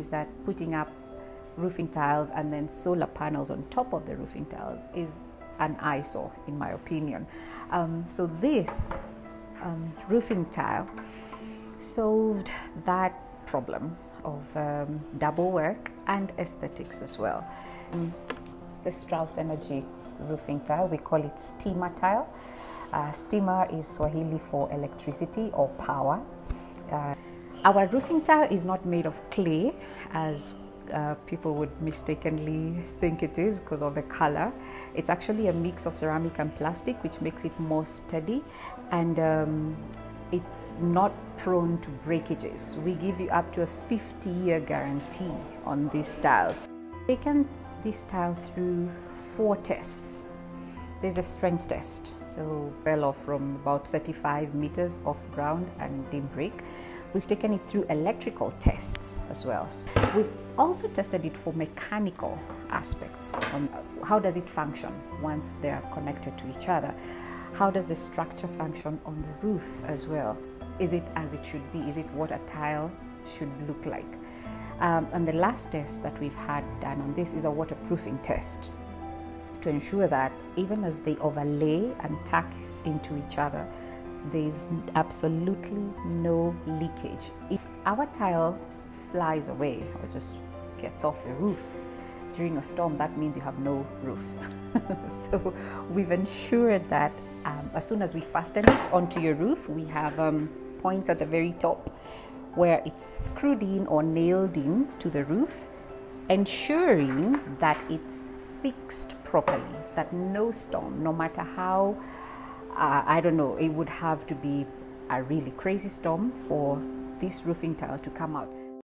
is that putting up roofing tiles and then solar panels on top of the roofing tiles is an eyesore, in my opinion. Um, so this um, roofing tile solved that problem of um, double work and aesthetics as well. Um, the Strauss Energy roofing tile, we call it stima tile. Uh, stima is Swahili for electricity or power. Uh, our roofing tile is not made of clay as uh, people would mistakenly think it is because of the color. It's actually a mix of ceramic and plastic, which makes it more steady and um, it's not prone to breakages. We give you up to a 50 year guarantee on these tiles. Taken this tile through four tests. There's a strength test, so fell off from about 35 meters off ground and didn't break. We've taken it through electrical tests as well. We've also tested it for mechanical aspects on how does it function once they are connected to each other. How does the structure function on the roof as well? Is it as it should be? Is it what a tile should look like? Um, and the last test that we've had done on this is a waterproofing test to ensure that even as they overlay and tack into each other, there's absolutely no leakage. If our tile flies away or just gets off the roof during a storm, that means you have no roof. so we've ensured that um, as soon as we fasten it onto your roof, we have um, points at the very top where it's screwed in or nailed in to the roof, ensuring that it's fixed properly, that no storm, no matter how uh, I don't know, it would have to be a really crazy storm for this roofing tile to come out.